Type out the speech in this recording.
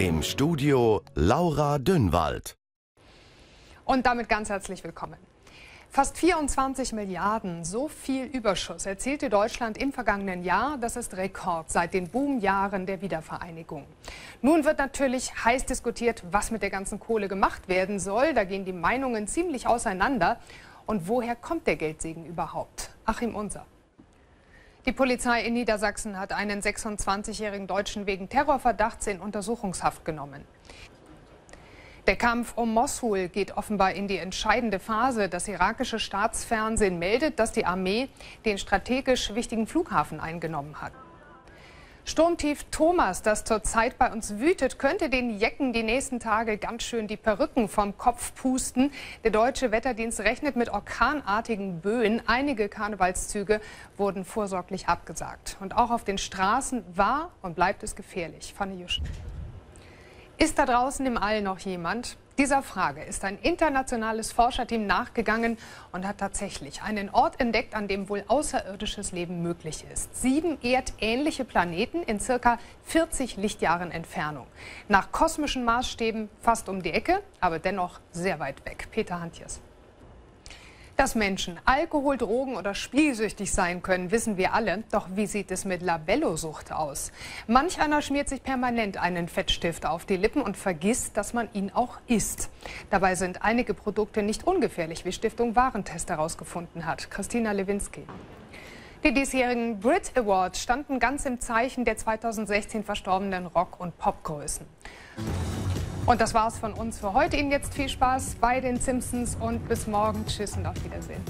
Im Studio Laura Dünnwald. Und damit ganz herzlich willkommen. Fast 24 Milliarden, so viel Überschuss erzielte Deutschland im vergangenen Jahr. Das ist Rekord seit den Boomjahren der Wiedervereinigung. Nun wird natürlich heiß diskutiert, was mit der ganzen Kohle gemacht werden soll. Da gehen die Meinungen ziemlich auseinander. Und woher kommt der Geldsegen überhaupt? Achim Unser. Die Polizei in Niedersachsen hat einen 26-jährigen Deutschen wegen Terrorverdachts in Untersuchungshaft genommen. Der Kampf um Mosul geht offenbar in die entscheidende Phase. Das irakische Staatsfernsehen meldet, dass die Armee den strategisch wichtigen Flughafen eingenommen hat. Sturmtief Thomas, das zurzeit bei uns wütet, könnte den Jecken die nächsten Tage ganz schön die Perücken vom Kopf pusten. Der deutsche Wetterdienst rechnet mit orkanartigen Böen. Einige Karnevalszüge wurden vorsorglich abgesagt. Und auch auf den Straßen war und bleibt es gefährlich. Fanny Juschen. Ist da draußen im All noch jemand? Dieser Frage ist ein internationales Forscherteam nachgegangen und hat tatsächlich einen Ort entdeckt, an dem wohl außerirdisches Leben möglich ist. Sieben erdähnliche Planeten in circa 40 Lichtjahren Entfernung. Nach kosmischen Maßstäben fast um die Ecke, aber dennoch sehr weit weg. Peter Hantjes. Dass Menschen Alkohol, Drogen oder spielsüchtig sein können, wissen wir alle. Doch wie sieht es mit Labellosucht aus? Manch einer schmiert sich permanent einen Fettstift auf die Lippen und vergisst, dass man ihn auch isst. Dabei sind einige Produkte nicht ungefährlich, wie Stiftung Warentest herausgefunden hat. Christina Lewinsky. Die diesjährigen Brit Awards standen ganz im Zeichen der 2016 verstorbenen Rock- und Popgrößen. Und das war's von uns für heute. Ihnen jetzt viel Spaß bei den Simpsons und bis morgen. Tschüss und auf Wiedersehen.